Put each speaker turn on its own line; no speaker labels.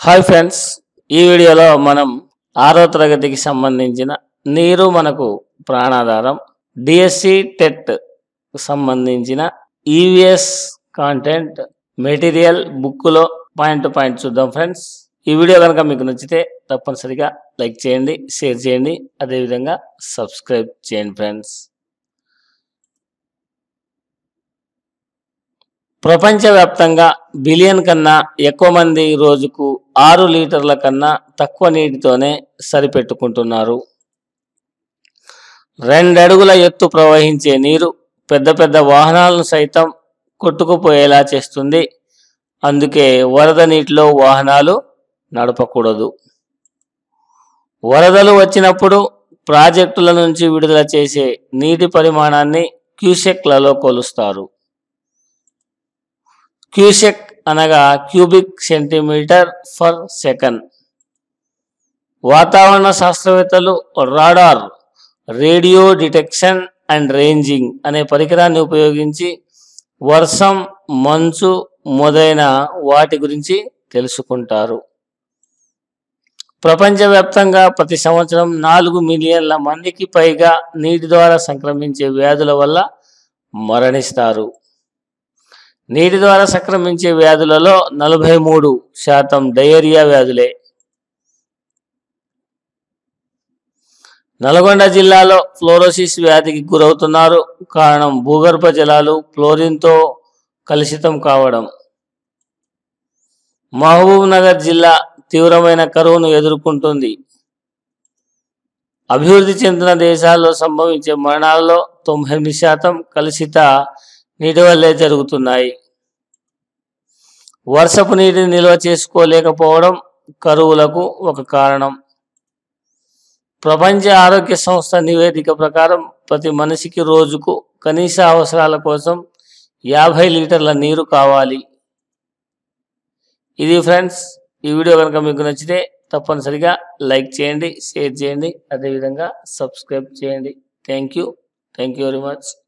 Hi friends ఈ వీడియోలో మనం ఆరో తరగతికి సంబంధించిన నీరు మనకు ప్రాణాధారం డిఎస్సి టెట్ సంబంధించిన ఈవిఎస్ కాంటెంట్ మెటీరియల్ బుక్లో పాయింట్ టు పాయింట్ చూద్దాం ఫ్రెండ్స్. ఈ వీడియో కనుక మీకు నచ్చితే తప్పనిసరిగా లైక్ చేయండి షేర్ చేయండి అదేవిధంగా సబ్స్క్రైబ్ చేయండి ఫ్రెండ్స్. ప్రపంచవ్యాప్తంగా బిలియన్ కన్నా ఎక్కువ మంది రోజుకు ఆరు లీటర్ల కన్నా తక్కువ నీటితోనే సరిపెట్టుకుంటున్నారు. రెండడుగుల ఎత్తు ప్రవహించే నీరు పెద్ద పెద్ద వాహనాలను సైతం కొట్టుకుపోయేలా చేస్తుంది. అందుకే వరద నీటిలో వాహనాలు నడపకూడదు. వరదలు వచ్చినప్పుడు ప్రాజెక్టుల నుంచి విడుదల చేసే నీటి పరిమాణాన్ని క్యూసెక్లలో కొలుస్తారు. క్యూసెక్ అనగా క్యూబిక్ సెంటీమీటర్ ఫర్ సెకండ్. వాతావరణ శాస్త్రవేత్తలు radar radio detection and ranging అనే పరికరాన్ని ఉపయోగించి వర్షం మంచు మొదలైన వాటి గురించి తెలుసుకుంటారు. ప్రపంచవ్యాప్తంగా ప్రతి సంవత్సరం నాలుగు మిలియన్ల మందికి పైగా నీటి ద్వారా సంక్రమించే వ్యాధుల వల్ల మరణిస్తారు. నీటి ద్వారా సంక్రమించే వ్యాధులలో నలభై మూడు శాతం డయేరియా వ్యాధులే. నల్గొండ జిల్లాలో ఫ్లోరోసిస్ వ్యాధికి గురవుతున్నారు. కారణం భూగర్భ జలాలు ఫ్లోరిన్తో కలుషితం కావడం. మహబూబ్ నగర్ జిల్లా తీవ్రమైన కరువును ఎదుర్కొంటుంది. అభివృద్ధి చెందిన దేశాల్లో సంభవించే మరణాలలో తొంభై శాతం కలుషిత నీటి వల్లే జరుగుతున్నాయి. వర్షపు నీటిని నిల్వ చేసుకోలేకపోవడం కరువులకు ఒక కారణం. ప్రపంచ ఆరోగ్య సంస్థ నివేదిక ప్రకారం ప్రతి మనిషికి రోజుకు కనీస అవసరాల కోసం యాభై లీటర్ల నీరు కావాలి. ఇది ఫ్రెండ్స్ ఈ వీడియో కనుక మీకు నచ్చితే తప్పనిసరిగా లైక్ చేయండి షేర్ చేయండి అదేవిధంగా సబ్స్క్రైబ్ చేయండి. Thank you. Thank you very much.